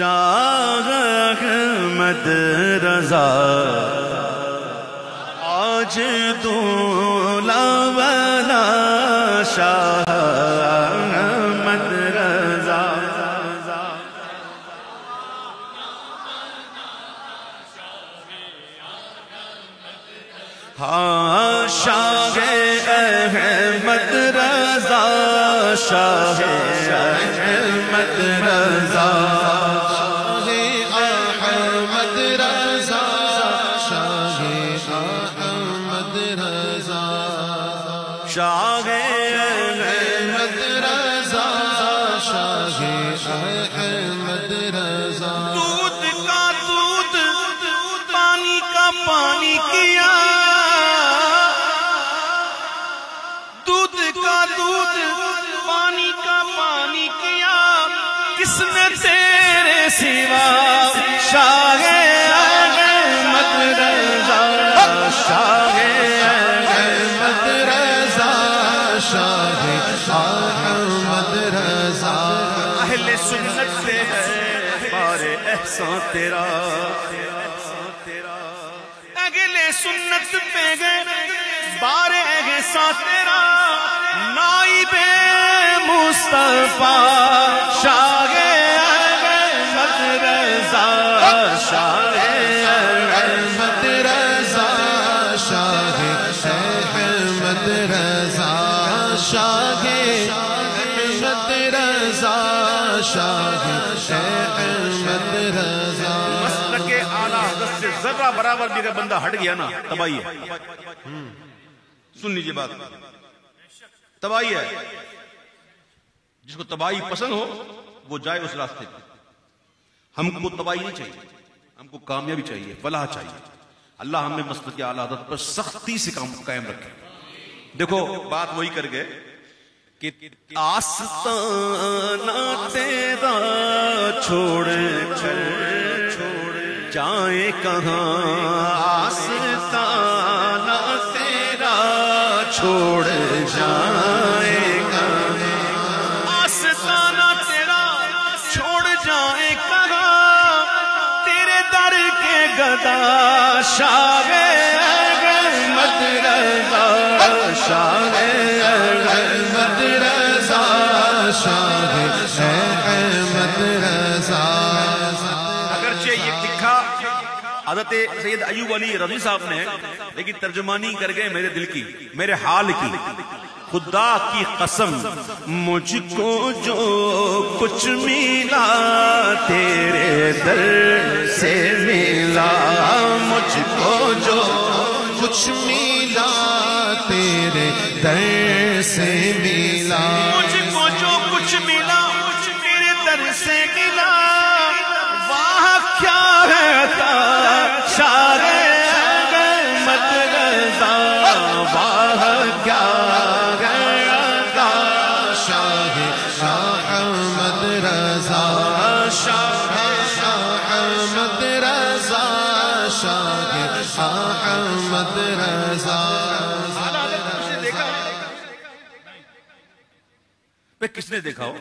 शाह अहमद रजा। आज दूला वाला शाह अहमद रजा। हाँ शाह अहमद रजा रजा। अहमद रजा। दूध का दूध, पानी का पानी किया। दूध का दूध, पानी का पानी किया। किसने तेरे सिवा शाह एहसान तेरा। अगले सुन्नत पे गए बारे एहसान तेरा। नाइबे मुस्तफ़ा। बराबर भी अगर बंदा हट गया ना, तबाही है। सुन लीजिए बात। तबाही है। जिसको तबाही पसंद हो, वो जाए उस रास्ते पे। हमको तबाही नहीं चाहिए। हमको कामयाबी चाहिए, फलाह चाहिए। अल्लाह हमें मसल के आला हज़रत पर सख्ती से काम कायम रखे। देखो, बात वही कर गए कि आस्ताना तेरा छोड़ छोड़। जाए कहाँ? आस्ताना तेरा छोड़ जाए आस्ताना तेरा छोड़ जाए कहाँ? तेरे दर के गदा शाह अहमद रजा शाह अहमद रजा हज़रत सैयद अयूब अली रज़ी साहब ने लेकिन तर्जुमानी कर गए मेरे दिल की, मेरे हाल की। खुदा की कसम, मुझको जो कुछ मिला, तेरे दर से मिला। मुझको जो कुछ मिला, तेरे दर से मिला। मुझको जो कुछ मिला, तेरे दर से मिला। वाह, क्या है वे किसने देखा हो?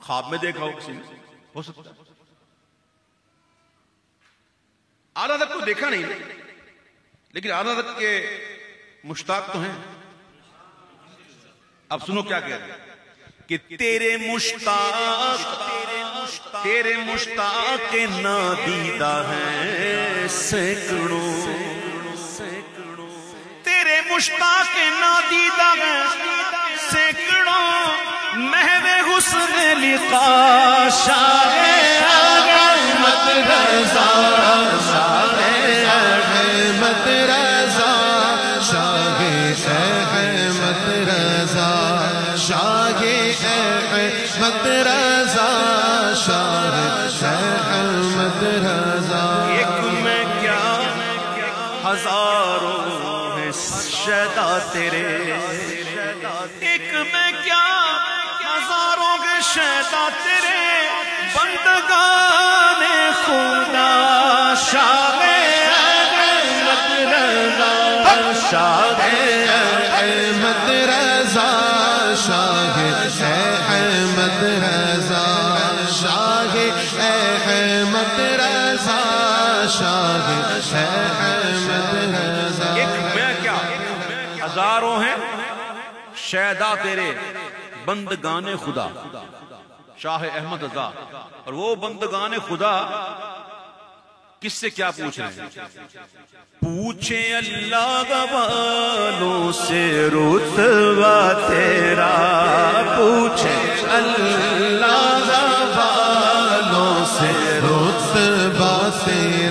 ख्वाब में देखा हो किसी ने? हो सकता है। आला तक को देखा नहीं, लेकिन आला तक के मुश्ताक तो हैं। अब सुनो क्या कह रहे हैं। कि तेरे मुश्ताक तेरे मुश्ताक के नादीदा है सैकड़ों। सैकड़ों तेरे मुश्ताक के नादीदा हैं। सैकड़ों महवे हुस्न लिखा शाह अहमद रजा शाह अहमद रजा शाह अहमद रजा शाह अहमद रजा। शदा तेरे बंदगा बंदगान खुदा शाह शाह अहमद रजा शाह अहमद रजा शाहे अहमद रजा शाह अहमद रजा मैं क्या? हज़ारों हैं शैदा तेरे। बंदगाने खुदा। शाह अहमद रजा और वो बंदगाने खुदा किससे क्या पूछ रहे हैं? पूछे अल्लाह वालों से रुतबा तेरा। पूछे अल्लाह वालों से रुतबा तेरा।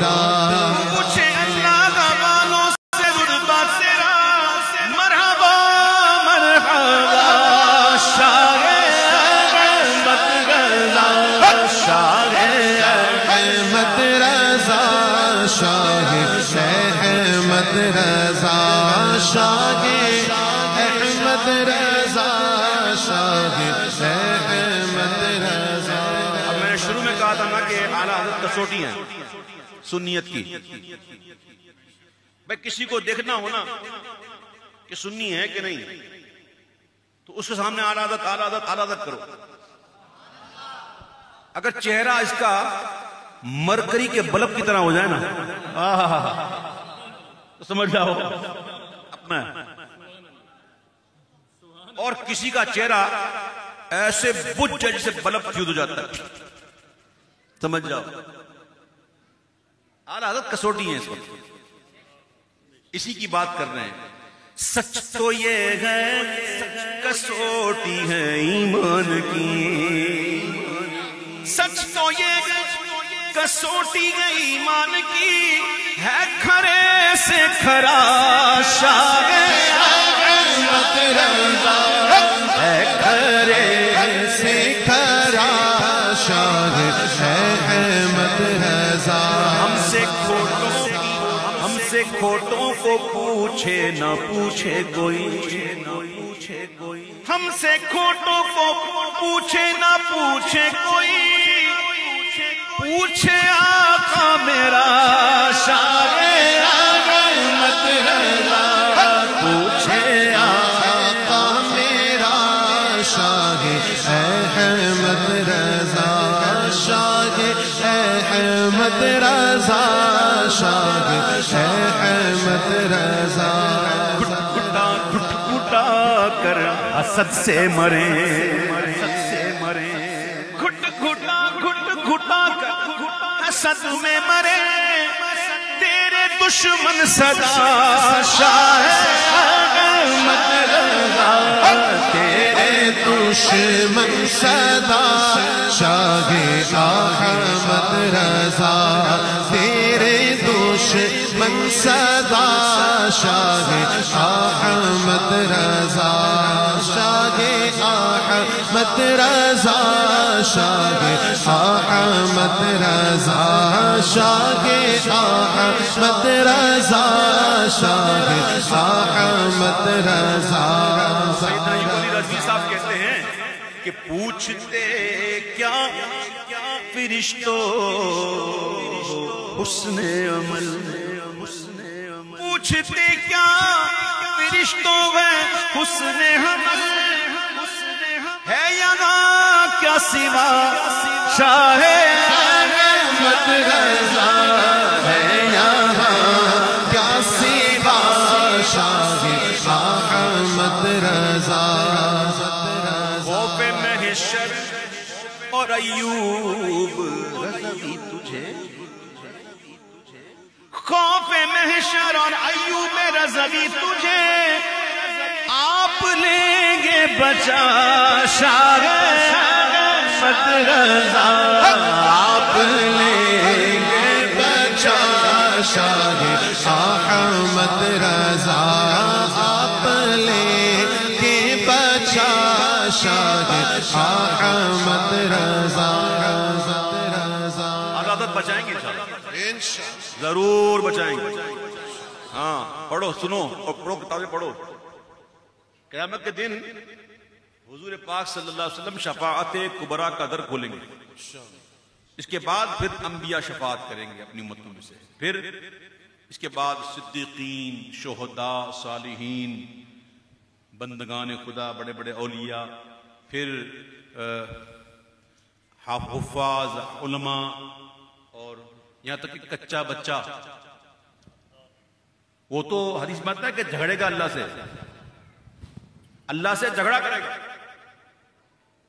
कसौटी है। सुन्नियत की। भाई, किसी को देखना हो ना कि सुन्नी है कि नहीं तो उसके सामने आला हज़रत आला हज़रत आला हज़रत करो। अगर चेहरा इसका मरकरी के बल्ब की तरह हो जाए ना तो समझ जाओ। अपना। और किसी का चेहरा ऐसे बुझ जैसे बल्ब फ्यूज हो जाता है। समझ जाओ। आला हज़रत कसौटी है इस वक्त। इसी की बात कर रहे हैं। सच तो ये है कसौटी है ईमान की। सच तो ये कसौटी है ईमान की। है खरे से खरा शाह है खरे से खरा शाह अहमद रजा हमसे खोटों हमसे खोटों को पूछे न पूछे कोई। हमसे खोटों को पूछे न पूछे कोई। पूछे आका मेरा शाह अहमद रजा अहमद रजा शाह अहमद रजा। घुटा घुट घुटा कर। हसद से मरे। हसद से मरे। घुट घुटा घुट घुटा कर। हसद में मरे। दुश्मन सदा शाह मत तेरे दुश्मन सदा शाह अहमद रजा तेरे दुश्मन सदा शाह अहमद रजा अहमद रजा शाह अहमद रजा शाह अहमद रजा शाह अहमद रजा साहब कहते हैं कि पूछते क्या फिरिश्तो? हुस्न अमल उसने पूछते क्या फिरिश्तों है? हुस्न अमल है यहाँ क्या सिवा शाह अहमद रजा है अहमद रजा और अयूब रज़ी तुझे और अयूब रज़ी तुझे आप लेंगे बचा शाह रज़ा आप लेंगे बचा शाह अहमद रजा आप लेंगे बचा शाह अहमद रजा रजा बचाएँगे ज़रूर बचाएँगे। हाँ पढ़ो सुनो और पढ़ो किताबें पढ़ो। कयामत के दिन हुजूर पाक सल्लल्लाहु अलैहि वसल्लम शफाअत कुबरा का दर खोलेंगे। इसके बाद फिर अंबिया शफात करेंगे अपनी उम्मतों में से। फिर इसके बाद सिद्दीकीन, शोहदा, सालिहीन, बंदगान खुदा बड़े बड़े औलिया, फिर हाफ- हुफ्फाज उलमा, और यहाँ तक कि कच्चा बच्चा। वो तो हदीस में आता है कि झगड़ेगा अल्लाह से। अल्लाह से झगड़ा करेगा।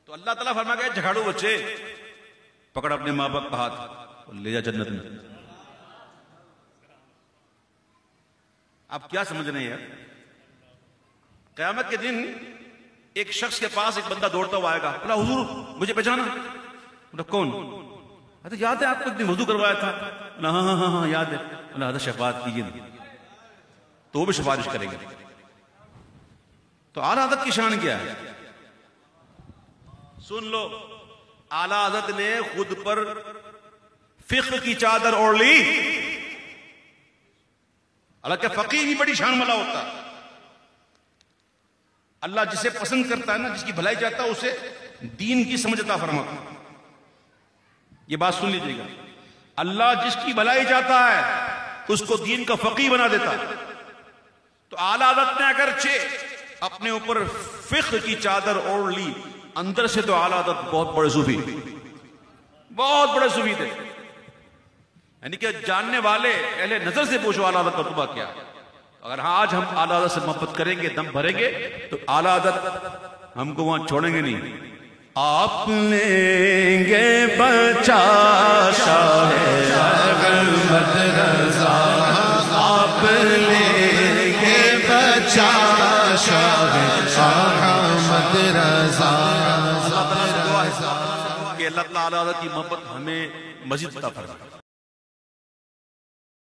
तो अल्लाह ताला फरमा गया, झगड़ो बच्चे। पकड़ अपने माँ बाप का हाथ और ले जा जन्नत में। आप क्या समझ रहे हैं यार? कयामत के दिन एक शख्स के पास एक बंदा दौड़ता हुआ आएगा। बोला, हुजूर, मुझे पहचाना। बोला, कौन? अरे याद है आपको एक दिन वज़ू करवाया था? बोला हाँ हाँ हाँ हाँ याद है। बोला, हज़रत शफात कीजिए तो वो भी सिफारिश करेंगे। तो आला आदत की शान क्या है? सुन लो। आला ने खुद पर फ़िक्र की चादर ओढ़ ली। हालाँकि फकीर भी बड़ी शान वाला होता। अल्लाह जिसे पसंद करता है ना, जिसकी भलाई चाहता है, उसे दीन की समझता फरमाता ये बात सुन लीजिएगा। अल्लाह जिसकी भलाई चाहता है, उसको दीन का फकी बना देता है। तो आला आदत ने अगरचे अपने ऊपर फ़िक्र की चादर ओढ़ ली। अंदर से तो आला आदत बहुत बड़े सूफी बहुत बड़े सूफी थे। यानी कि जानने वाले पहले नज़र से पूछो आला आदत का क्या अगर हाँ आज हम आला आदत से मोहब्बत करेंगे, दम भरेंगे तो आला आदत हमको वहाँ छोड़ेंगे नहीं। आप लेंगे बचा आप लेंगे बचा शाह अहमद रजा अल्लाह ताला की मोहब्बत हमें मस्जिद पता फरमा